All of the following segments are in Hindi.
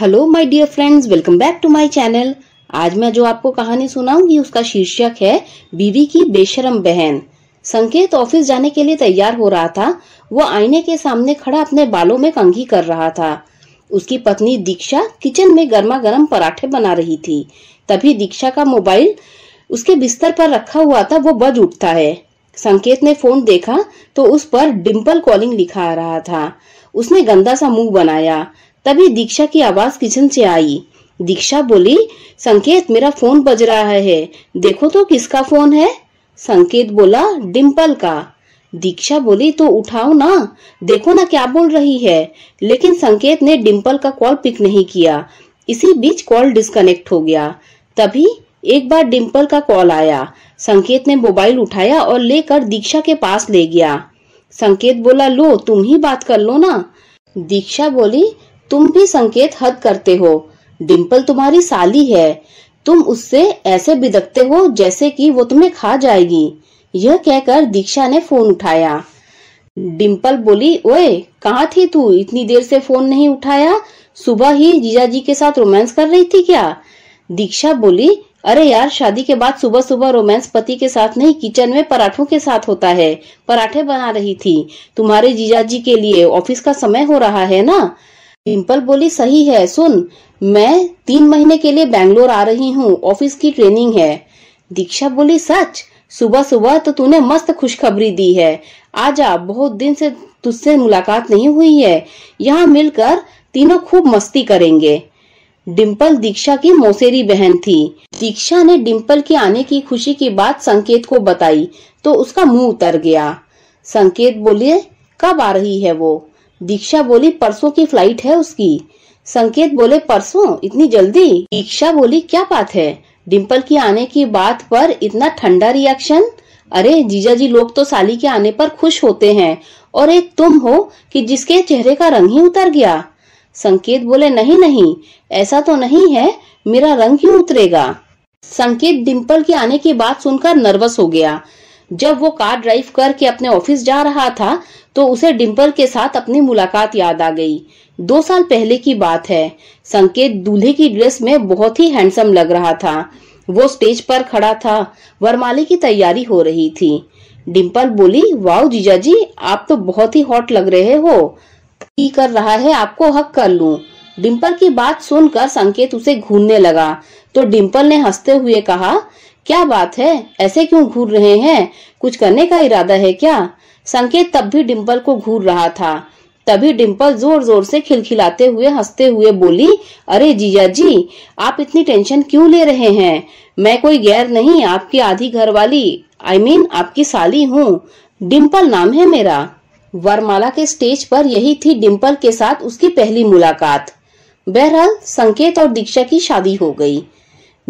Hello my dear friends welcome back to my channel आज मैं जो आपको कहानी सुनाऊँगी, उसका शीर्षक है, बीवी की बेशरम बहन। संकेत ऑफ़िस जाने के लिए तैयार हो रहा था। वो आईने के सामने खड़ा अपने बालों में कंघी कर रहा था। उसकी पत्नी दीक्षा किचन में गर्मा गर्म पराठे बना रही थी। तभी दीक्षा का मोबाइल उसके बिस्तर पर रखा हुआ था, वो बज उठता है। संकेत ने फ़ोन देखा तो उस पर डिम्पल कॉलिंग लिखा आ रहा था। उसने गंदा सा मुँह बनाया। तभी दीक्षा की आवाज़ किचन से आई। दीक्षा बोली, संकेत, मेरा फ़ोन बज रहा है। देखो तो किसका फ़ोन है? संकेत बोला डिम्पल का। दीक्षा बोली तो उठाओ ना। देखो ना क्या बोल रही है। लेकिन संकेत ने डिम्पल का कॉल पिक नहीं किया। इसी बीच कॉल डिस्कनेक्ट हो गया। तभी एक बार डिम्पल का कॉल आया। संकेत ने मोबाइल उठाया और लेकर दीक्षा के पास ले गया। संकेत बोला, लो, तुम ही बात कर लो ना। दीक्षा बोली तुम भी संकेत हद करते हो। डिम्पल तुम्हारी साली है। तुम उससे ऐसे बिदकते हो जैसे कि वो तुम्हें खा जाएगी। यह कहकर दीक्षा ने फ़ोन उठाया। डिम्पल बोली, ओए, कहाँ थी तू? इतनी देर से फ़ोन नहीं उठाया? सुबह ही जीजाजी के साथ रोमांस कर रही थी क्या? दीक्षा बोली, अरे यार, शादी के बाद सुबह सुबह रोमांस पति के साथ नहीं, किचन में पराठों के साथ होता है। पराठे बना रही थी। तुम्हारे जीजाजी के लिए ऑफ़िस का समय हो रहा है ना? डिम्पल बोली, सही है, सुन। मैं तीन महीने के लिए बैंगलोर आ रही हूँ, ऑफ़िस की ट्रेनिंग है। दीक्षा बोली, सच? सुबह सुबह तो तूने मस्त खुशखबरी दी है। आजा बहुत दिन से तुझसे मुलाकात नहीं हुई है। यहाँ मिलकर तीनों खूब मस्ती करेंगे। डिम्पल दीक्षा की मौसेरी बहन थी। दीक्षा ने डिम्पल के आने की खुशी की बात संकेत को बताई तो उसका मुँह उतर गया। संकेत बोले, कब आ रही है वो? दीक्षा बोली, परसों की फ़्लाइट है उसकी. संकेत बोले, परसों? इतनी जल्दी? दीक्षा बोली, क्या बात है? डिम्पल की आने की बात पर इतना ठंडा रिएक्शन अरे, जीजा जी लोग तो साली के आने पर खुश होते हैं। और एक तुम हो कि जिसके चेहरे का रंग ही उतर गया? संकेत बोले, नहीं नहीं, ऐसा तो नहीं है। मेरा रंग क्यों उतरेगा. संकेत डिम्पल के आने की बात सुनकर नर्वस हो गया। जब वो कार ड्राइव करके अपने ऑफ़िस जा रहा था तो उसे डिम्पल के साथ अपनी मुलाकात याद आ गई। दो साल पहले की बात है। संकेत दूल्हे की ड्रेस में बहुत ही हैंडसम लग रहा था। वो स्टेज पर खड़ा था। वरमाले की तैयारी हो रही थी। डिम्पल बोली, वाओ जीजा जी, आप तो बहुत ही हॉट लग रहे हो। की कर रहा है, आपको हक कर लूँ। डिम्पल की बात सुनकर संकेत उसे घूमने लगा। तो डिम्पल ने हँसते हुए कहा क्या बात है? ऐसे क्यों घूर रहे हैं? कुछ करने का इरादा है क्या? संकेत तब भी डिम्पल को घूर रहा था। तभी डिम्पल ज़ोर ज़ोर से खिलखिलाते हुए हँसते हुए बोली अरे जीजा जी आप इतनी टेंशन क्यों ले रहे हैं? मैं कोई गैर नहीं आपकी आधी घर वाली आई I मीन mean, आपकी साली हूँ। डिम्पल नाम है मेरा। वरमाला के स्टेज पर यही थी डिम्पल के साथ उसकी पहली मुलाकात। बहरहाल संकेत और दीक्षा की शादी हो गई।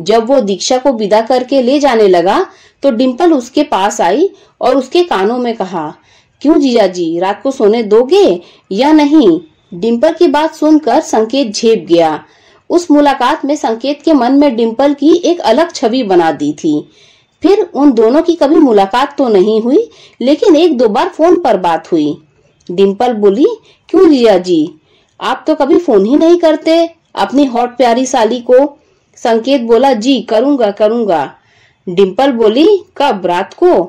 जब वो दीक्षा को विदा करके ले जाने लगा तो डिम्पल उसके पास आई और उसके कानों में कहा, क्यों जीजा जी, रात को सोने दोगे या नहीं? डिम्पल की बात सुनकर संकेत झेप गया। उस मुलाकात में संकेत के मन में डिम्पल की एक अलग छवि बना दी थी। फिर उन दोनों की कभी मुलाकात तो नहीं हुई, लेकिन एक दो बार फ़ोन पर बात हुई। डिम्पल बोली, क्यों जिया जी, आप तो कभी फ़ोन ही नहीं करते? अपनी हॉट प्यारी साली को संकेत बोला, जी, करूँगा करूँगा। डिम्पल बोली, कब? रात को?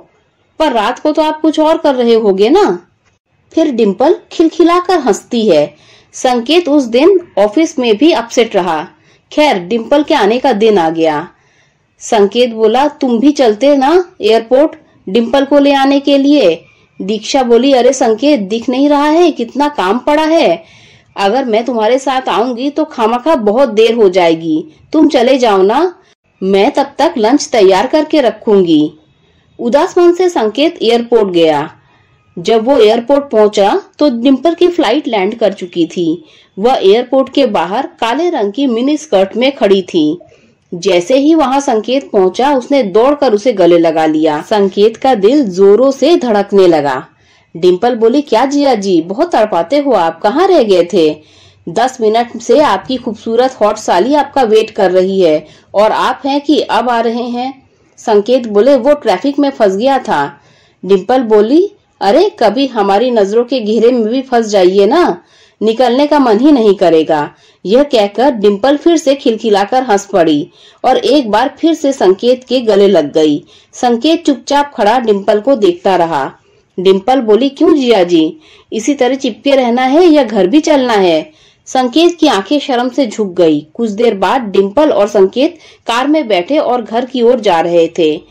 पर रात को तो आप कुछ और कर रहे होगे ना? फिर डिम्पल खिलखिलाकर हंसती है। संकेत उस दिन ऑफ़िस में भी अपसेट रहा। खैर डिम्पल के आने का दिन आ गया। संकेत बोला, तुम भी चलते ना एयरपोर्ट डिम्पल को ले आने के लिए? दीक्षा बोली, अरे संकेत, दिख नहीं रहा है, कितना काम पड़ा है। अगर मैं तुम्हारे साथ आऊँगी तो खामखा बहुत देर हो जाएगी। तुम चले जाओ ना। मैं तब तक लंच तैयार करके रखूँगी। उदास मन से संकेत एयरपोर्ट गया। जब वो एयरपोर्ट पहुँचा तो डिम्पल की फ़्लाइट लैंड कर चुकी थी। वह एयरपोर्ट के बाहर काले रंग की मिनी स्कर्ट में खड़ी थी। जैसे ही वहाँ संकेत पहुँचा, उसने दौड़कर उसे गले लगा लिया। संकेत का दिल जोरों से धड़कने लगा। डिम्पल बोली, क्या जिया जी, बहुत तड़पाते हो आप, कहाँ रह गए थे? दस मिनट से आपकी खूबसूरत हॉट साली आपका वेट कर रही है, और आप हैं कि अब आ रहे हैं? संकेत बोले, वो ट्रैफ़िक में फंस गया था। डिम्पल बोली, अरे, कभी हमारी नज़रों के घेरे में भी फंस जाइए ना, निकलने का मन ही नहीं करेगा। यह कहकर डिम्पल फिर से खिलखिलाकर हंस पड़ी, और एक बार फिर से संकेत के गले लग गई। संकेत चुपचाप खड़ा डिम्पल को देखता रहा। डिम्पल बोली, क्यों जिया जी? इसी तरह चिपके रहना है या घर भी चलना है? संकेत की आँखें शर्म से झुक गई। कुछ देर बाद डिम्पल और संकेत कार में बैठे और घर की ओर जा रहे थे।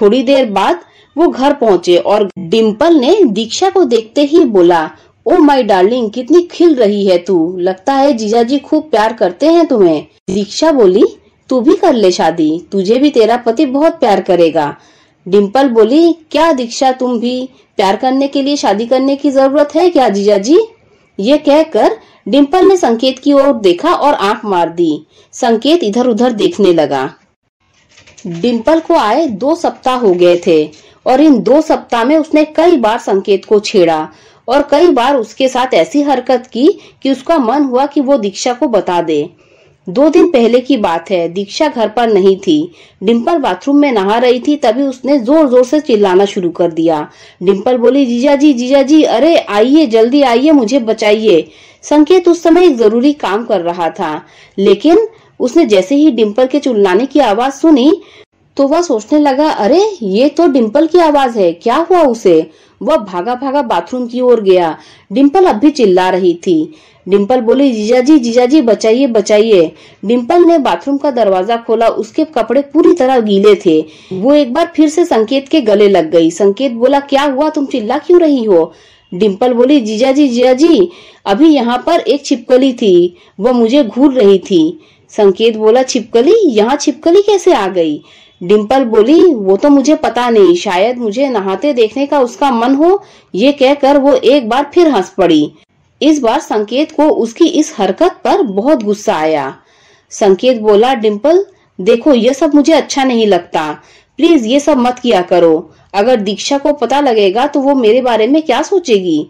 थोड़ी देर बाद वो घर पहुँचे और डिम्पल ने दीक्षा को देखते ही बोला, ओ माय डार्लिंग, कितनी खिल रही है तू। लगता है जीजा जी खूब प्यार करते हैं तुम्हें। दीक्षा बोली, तू भी कर ले शादी। तुझे भी तेरा पति बहुत प्यार करेगा। डिम्पल बोली, क्या दीक्षा तुम भी? प्यार करने के लिए शादी करने की ज़रूरत है क्या जीजा जी? ये कहकर डिम्पल ने संकेत की ओर देखा और आँख मार दी। संकेत इधर उधर देखने लगा। डिम्पल को आए दो सप्ताह हो गए थे और इन दो सप्ताह में उसने कई बार संकेत को छेड़ा और कई बार उसके साथ ऐसी हरकत की कि उसका मन हुआ कि वो दीक्षा को बता दे। दो दिन पहले की बात है। दीक्षा घर पर नहीं थी। डिम्पल बाथरूम में नहा रही थी, तभी उसने ज़ोर ज़ोर से चिल्लाना शुरू कर दिया। डिम्पल बोली, जीजा जी जीजा जी, अरे, आइए, जल्दी आइए, मुझे बचाइए। संकेत उस समय एक ज़रूरी काम कर रहा था। लेकिन उसने जैसे ही डिम्पल के चिल्लाने की आवाज़ सुनी तो वह सोचने लगा, अरे, ये तो डिम्पल की आवाज़ है, क्या हुआ उसे? वह भागा भागा बाथरूम की ओर गया। डिम्पल अब भी चिल्ला रही थी। डिम्पल बोली जीजा जी जीजा जी बचाइए बचाइए। डिम्पल ने बाथरूम का दरवाज़ा खोला, उसके कपड़े पूरी तरह गीले थे। वो एक बार फिर से संकेत के गले लग गई। संकेत बोला, क्या हुआ? तुम चिल्ला क्यों रही हो? डिम्पल बोली जीजा जी जीजा जी अभी यहाँ पर एक छिपकली थी। वह मुझे घूर रही थी। संकेत बोला, छिपकली? यहाँ छिपकली कैसे आ गई? डिम्पल बोली, वो तो मुझे पता नहीं, शायद मुझे नहाते देखने का उसका मन हो। ये कहकर वो एक बार फिर हंस पड़ी। इस बार संकेत को उसकी इस हरकत पर बहुत गुस्सा आया। संकेत बोला डिम्पल देखो, ये सब मुझे अच्छा नहीं लगता। प्लीज़ ये सब मत किया करो। अगर दीक्षा को पता लगेगा तो वो मेरे बारे में क्या सोचेगी?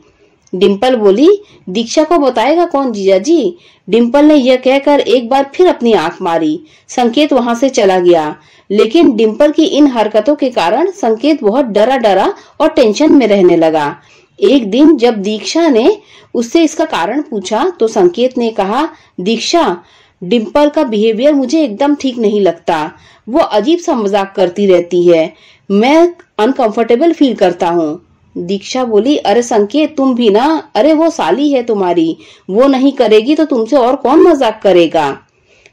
डिम्पल बोली, दीक्षा को बताएगा कौन जीजा जी? डिम्पल ने यह कहकर एक बार फिर अपनी आँख मारी। संकेत वहाँ से चला गया। लेकिन डिम्पल की इन हरकतों के कारण संकेत बहुत डरा डरा और टेंशन में रहने लगा। एक दिन जब दीक्षा ने उससे इसका कारण पूछा तो संकेत ने कहा, दीक्षा डिम्पल का बिहेवियर मुझे एकदम ठीक नहीं लगता। वो अजीब सा मज़ाक करती रहती है। मैं अनकंफर्टेबल फील करता हूँ। दीक्षा बोली, अरे संकेत तुम भी ना? अरे वो साली है तुम्हारी। वो नहीं करेगी तो तुमसे और कौन मज़ाक करेगा?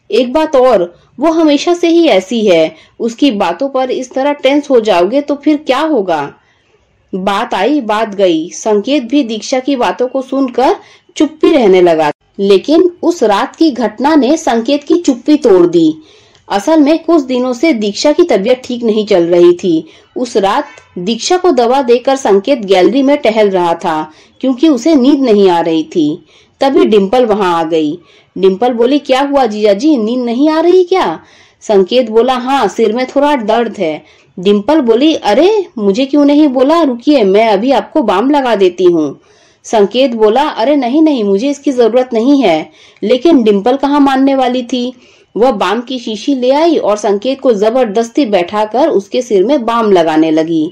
एक बात और, वो हमेशा से ही ऐसी है। उसकी बातों पर इस तरह टेंस हो जाओगे तो फिर क्या होगा? बात आई, बात गई। संकेत भी दीक्षा की बातों को सुनकर चुप्पी रहने लगा। लेकिन उस रात की घटना ने संकेत की चुप्पी तोड़ दी। असल में कुछ दिनों से दीक्षा की तबीयत ठीक नहीं चल रही थी। उस रात दीक्षा को दवा देकर संकेत गैलरी में टहल रहा था, क्योंकि उसे नींद नहीं आ रही थी। तभी डिम्पल वहाँ आ गई। डिम्पल बोली, क्या हुआ जीजा जी? नींद नहीं आ रही क्या? संकेत बोला हाँ सिर में थोड़ा दर्द है। डिम्पल बोली, अरे, मुझे क्यों नहीं बोला? रुकिए, मैं अभी आपको बाम लगा देती हूँ। संकेत बोला, अरे, नहीं नहीं, मुझे इसकी ज़रूरत नहीं है। लेकिन डिम्पल कहाँ मानने वाली थी? वह बाम की शीशी ले आई और संकेत को ज़बरदस्ती बैठाकर उसके सिर में बाम लगाने लगी।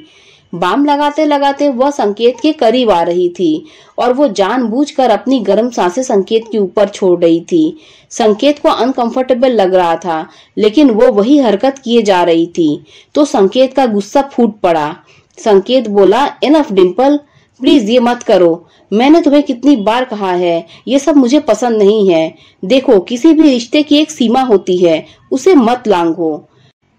बाम लगाते लगाते वह संकेत के करीब आ रही थी और वो जानबूझकर अपनी गर्म साँसें संकेत के ऊपर छोड़ रही थी। संकेत को अनकंफर्टेबल लग रहा था, लेकिन वो वही हरकत किए जा रही थी। तो संकेत का गुस्सा फूट पड़ा। संकेत बोला इनफ डिम्पल प्लीज़ ये मत करो। मैंने तुम्हें कितनी बार कहा है, ये सब मुझे पसंद नहीं है। देखो, किसी भी रिश्ते की एक सीमा होती है, उसे मत लांघो।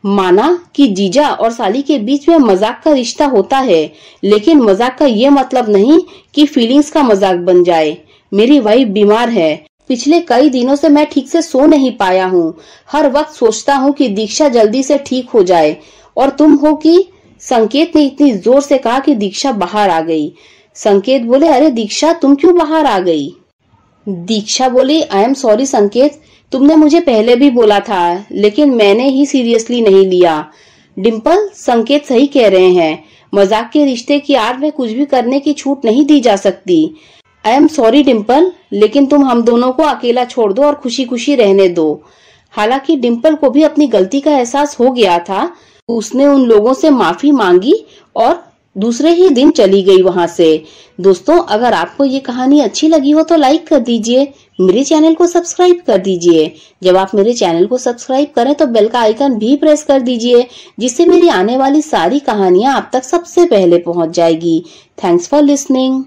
माना कि जीजा और साली के बीच में मज़ाक का रिश्ता होता है, लेकिन मज़ाक का ये मतलब नहीं कि फीलिंग्स का मज़ाक बन जाए। मेरी वाइफ बीमार है। पिछले कई दिनों से मैं ठीक से सो नहीं पाया हूँ। हर वक्त सोचता हूँ कि दीक्षा जल्दी से ठीक हो जाए। और तुम हो कि संकेत ने इतनी ज़ोर से कहा कि दीक्षा बाहर आ गई। संकेत बोले, अरे दीक्षा, तुम क्यों बाहर आ गई? दीक्षा बोली आई एम सॉरी संकेत, तुमने मुझे पहले भी बोला था, लेकिन मैंने ही सीरियसली नहीं लिया। डिम्पल संकेत सही कह रहे हैं। मज़ाक के रिश्ते की आड़ में कुछ भी करने की छूट नहीं दी जा सकती। आई एम सॉरी डिम्पल लेकिन तुम हम दोनों को अकेला छोड़ दो और खुशी खुशी रहने दो। हालाँकि डिम्पल को भी अपनी गलती का एहसास हो गया था उसने उन लोगों से माफ़ी मांगी और दूसरे ही दिन चली गई वहाँ से। दोस्तों, अगर आपको ये कहानी अच्छी लगी हो तो लाइक कर दीजिए, मेरे चैनल को सब्सक्राइब कर दीजिए। जब आप मेरे चैनल को सब्सक्राइब करें तो बेल का आइकन भी प्रेस कर दीजिए, जिससे मेरी आने वाली सारी कहानियाँ आप तक सबसे पहले पहुँच जाएगी। Thanks for listening